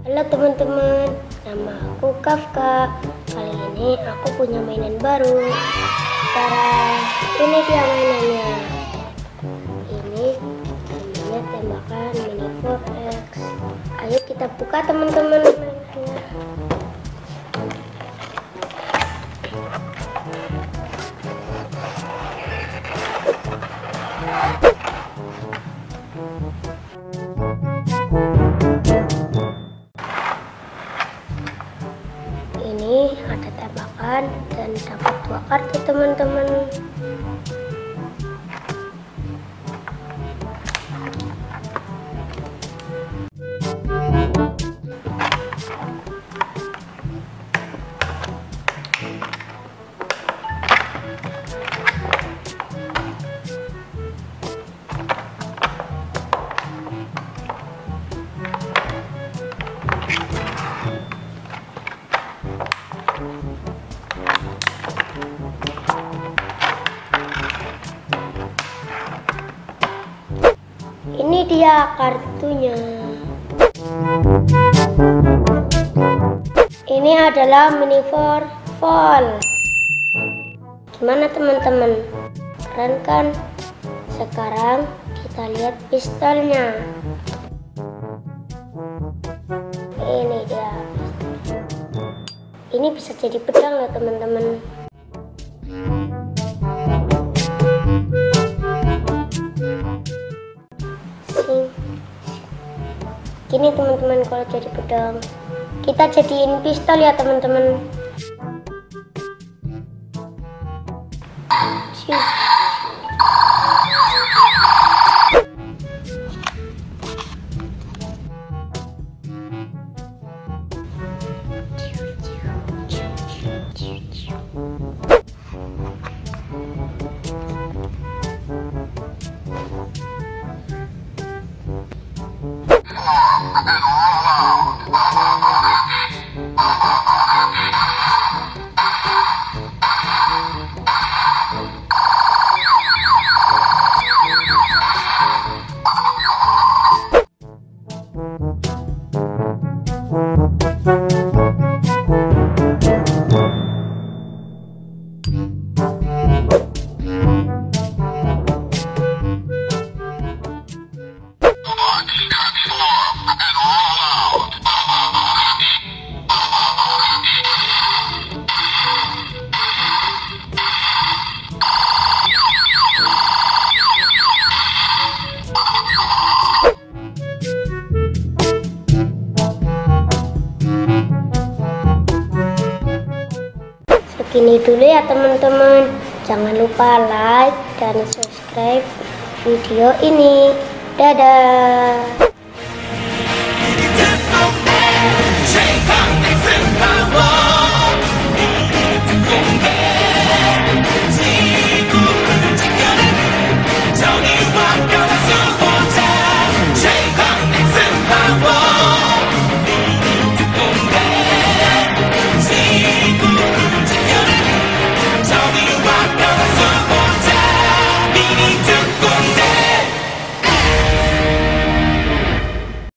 Halo teman-teman, nama aku Kafka. Kali ini aku punya mainan baru. Tara, ini dia mainannya. Ini namanya tembakan mini 4X. Ayo kita buka teman-teman. Dapat dua kartu teman-teman ini dia kartunya. Ini adalah mini for fall. Gimana teman-teman? Keren kan? Sekarang kita lihat pistolnya. Ini dia. Ini bisa jadi pedang loh teman-teman gini teman-teman kalau jadi pedang. Kita jadiin pistol ya teman-teman Segini dulu ya teman-teman. Jangan lupa like dan subscribe video ini. Dadah.